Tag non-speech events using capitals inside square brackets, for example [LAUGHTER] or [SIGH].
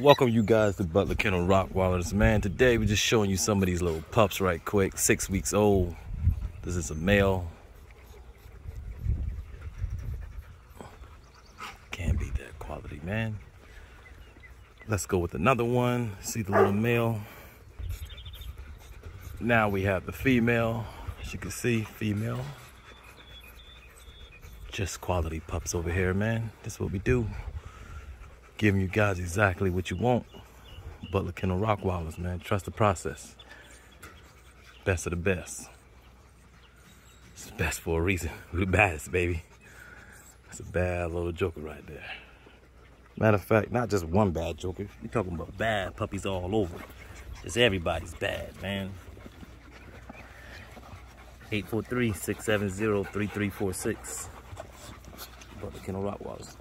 Welcome you guys to Butler Kennel Rottweilers. Man, today we're just showing you some of these little pups right quick. Six weeks old. This is a male. Can't beat that quality, man. Let's go with another one. See the little male. Now we have the female. As you can see, female. Just quality pups over here, man. That's what we do giving you guys exactly what you want. Butler Kennel Rottweilers, man. Trust the process. Best of the best. It's the best for a reason. [LAUGHS] We're the baddest, baby. That's a bad little joker right there. Matter of fact, not just one bad joker. You're talking about bad puppies all over. Just everybody's bad, man. 843-670-3346. Butler Kennel Rottweilers.